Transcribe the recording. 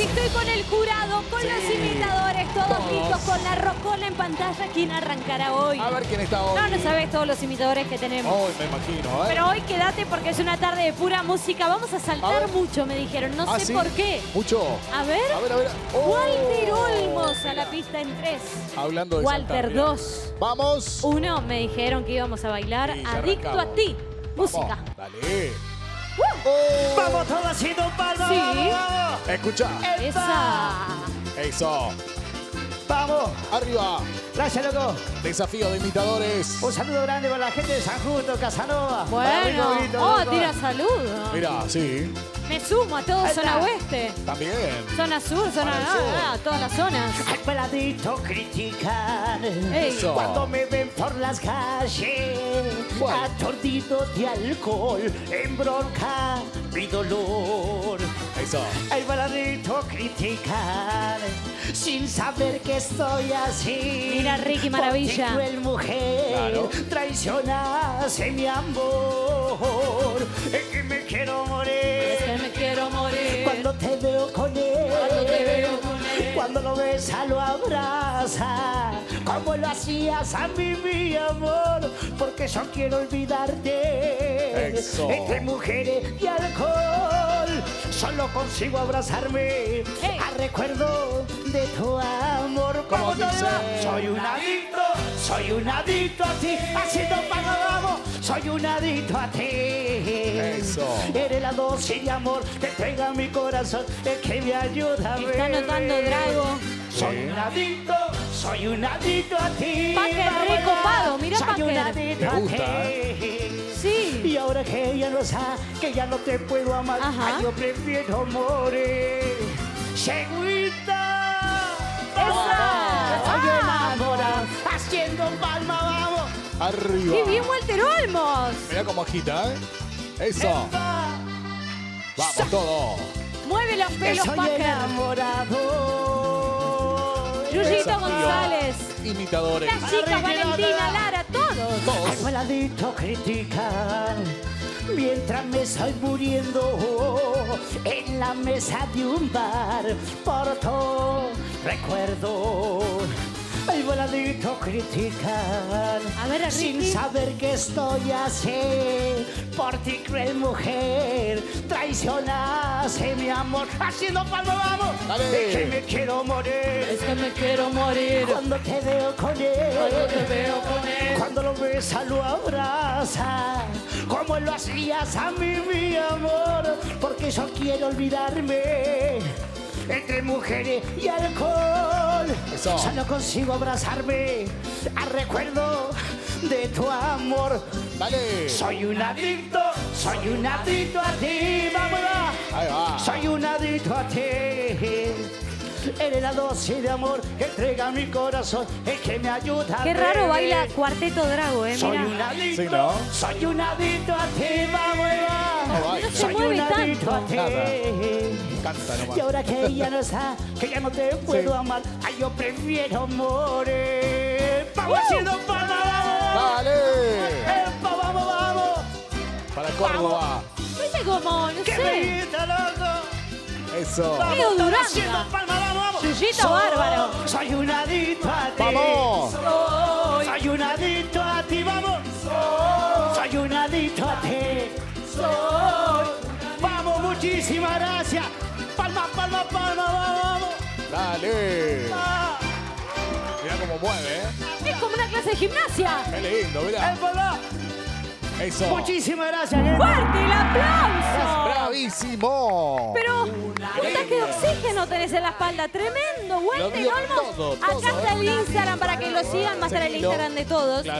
Estoy con el jurado, con Sí. los imitadores, todos, Todos. listos, con la rocola en pantalla. ¿Quién arrancará hoy? A ver quién está hoy. No, no sabes todos los imitadores que tenemos. Hoy me imagino, ¿eh? Pero hoy quédate porque es una tarde de pura música. Vamos a saltar mucho, me dijeron. No ¿Ah, sé sí? por qué. Mucho. A ver. A ver, a ver. Oh. Walter Olmos a la pista en tres. Hablando de Walter saltar. 2. Vamos. Uno, me dijeron que íbamos a bailar Sí, Adicto a ti. Vamos, Música. Dale. Uh. Vamos todos haciendo palmas. Sí. Escucha. Esa. Eso. Vamos. Arriba. Gracias, loco. Desafío de imitadores. Un saludo grande para la gente de San Justo, Casanova. Bueno. Oh, loco. tira saludo. Mira, sí. Me sumo a todo Ahí zona oeste. También. Zona sur, zona ah, sur. ah, todas las zonas. Al peladito critican. Ey. Eso. Cuando me ven por las calles, ¿Cuál? aturdido de alcohol, en bronca mi dolor. Eso. Critican sin saber que estoy así. Mira, Ricky Maravilla. Por ti, cruel mujer, Claro. traicionaste mi amor. Es que me quiero morir. Es que me quiero morir. Cuando te veo con él, Cuando te veo con él. cuando lo besa, lo abraza, como lo hacías a mí, mi amor, porque yo quiero olvidarte. Eso. Entre mujeres y alcohol, solo consigo abrazarme a recuerdo de tu amor. ¿Cómo Vamos, dice? Soy un adicto, soy un adicto a ti, haciendo pago, vamos, soy un adicto a ti. Eso. Eres la dosis de amor que pega mi corazón, es que me ayuda a ver. Está anotando Drago. Soy un adicto, soy un adicto a ti. Vamos, recopado, mirá Soy un adicto Me a gusta, ti. Sí. Y ahora que ya no está, que ya no te puedo amar, Ajá. ay, yo prefiero morir. Seguita. Esa. Estoy Ah. enamorado, haciendo palma, vamos. Arriba. ¡Qué bien Walter Olmos! Mira cómo agita, ¿eh? Eso. Vamos todo. Mueve los pelos, Estoy Packer. enamorado. Yuyito. González. Imitadores. Las chicas, Valentina, Lara, todos. Al Todos. baladito critican mientras me estoy muriendo en la mesa de un bar por todo recuerdo. Al baladito critican A ver, a sin saber que estoy así por ti cruel mujer. Traicionaste mi amor. Haciendo palma vamos. Dale. es que me quiero morir. Es que me quiero morir. cuando te veo con él. Cuando te veo con él. cuando lo besa, lo abraza, como lo hacías a mí, mi amor, porque yo quiero olvidarme entre mujeres y alcohol. Eso. Solo consigo abrazarme al recuerdo de tu amor. Dale. Soy un adicto, soy un adicto a ti, vámonos. Ahí va. Soy un adicto a ti. Eres la dosis de amor que entrega mi corazón, es que me ayuda. a Qué raro baila Cuarteto Drago, eh, Soy un adicto, Sí, ¿no? soy un adicto a ti, se mueve tanto. Nada. Canta nomás. Y ahora que ella no está, que ya no te puedo amar, ay, yo prefiero morir. Vamos Uh. haciendo palmas. Epa, vamos, vamos. Para Córdoba. Viste como, no Que sé. loco. Eso. Todos Durazno. haciendo palmas, vamos, vamos. Yuyito Soy- bárbaro. Soy un adicto a ti. Vamos. Muchísimas gracias. Palma, palma, palma, vamos, vamos. Dale. Ah, Mira cómo mueve, ¿eh? Es como una clase de gimnasia. Qué lindo, mira. es. Eso. Muchísimas gracias, gente. ¡Fuerte el aplauso! Bravísimo. Pero un tanque de oxígeno tenés en la espalda. Tremendo, Walter Olmos. Acá todo, está el ¿eh? Instagram para que lo sigan. Va a estar el. Instagram de todos. Claro.